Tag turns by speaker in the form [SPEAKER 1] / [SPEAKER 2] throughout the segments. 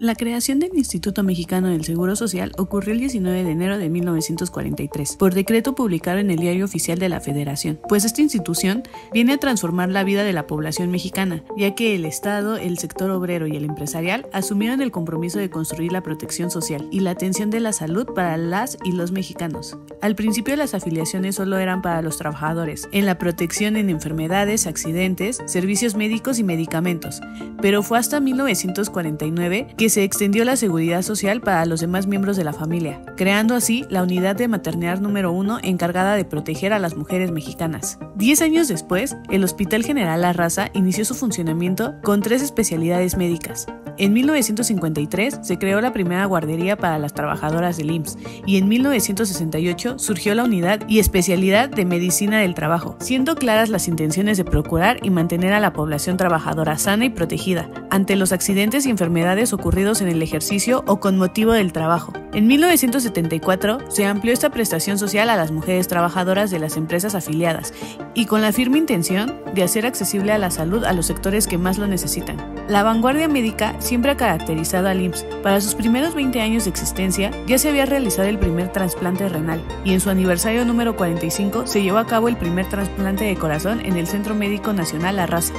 [SPEAKER 1] La creación del Instituto Mexicano del Seguro Social ocurrió el 19 de enero de 1943, por decreto publicado en el Diario Oficial de la Federación, pues esta institución viene a transformar la vida de la población mexicana, ya que el Estado, el sector obrero y el empresarial asumieron el compromiso de construir la protección social y la atención de la salud para las y los mexicanos. Al principio las afiliaciones solo eran para los trabajadores, en la protección en enfermedades, accidentes, servicios médicos y medicamentos, pero fue hasta 1949 que se extendió la seguridad social para los demás miembros de la familia, creando así la unidad de maternidad número uno encargada de proteger a las mujeres mexicanas. Diez años después, el Hospital General La inició su funcionamiento con tres especialidades médicas, en 1953 se creó la primera guardería para las trabajadoras del IMSS y en 1968 surgió la unidad y especialidad de medicina del trabajo, siendo claras las intenciones de procurar y mantener a la población trabajadora sana y protegida ante los accidentes y enfermedades ocurridos en el ejercicio o con motivo del trabajo. En 1974 se amplió esta prestación social a las mujeres trabajadoras de las empresas afiliadas y con la firme intención de hacer accesible a la salud a los sectores que más lo necesitan. La vanguardia médica siempre ha caracterizado al IMSS. Para sus primeros 20 años de existencia ya se había realizado el primer trasplante renal y en su aniversario número 45 se llevó a cabo el primer trasplante de corazón en el Centro Médico Nacional La Raza.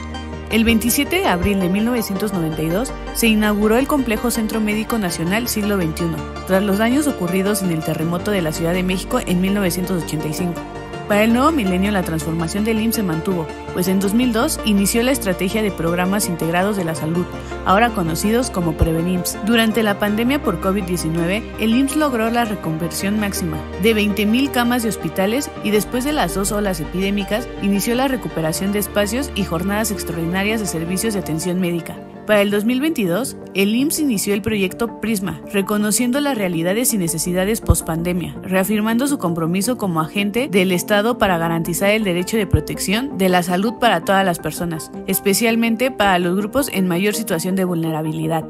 [SPEAKER 1] El 27 de abril de 1992 se inauguró el complejo Centro Médico Nacional Siglo XXI, tras los daños ocurridos en el terremoto de la Ciudad de México en 1985. Para el nuevo milenio la transformación del IMSS se mantuvo, pues en 2002 inició la estrategia de programas integrados de la salud, ahora conocidos como Prevenims. Durante la pandemia por COVID-19, el IMSS logró la reconversión máxima de 20.000 camas de hospitales y después de las dos olas epidémicas inició la recuperación de espacios y jornadas extraordinarias de servicios de atención médica. Para el 2022, el IMSS inició el proyecto Prisma, reconociendo las realidades y necesidades post-pandemia, reafirmando su compromiso como agente del Estado para garantizar el derecho de protección de la salud para todas las personas, especialmente para los grupos en mayor situación de vulnerabilidad.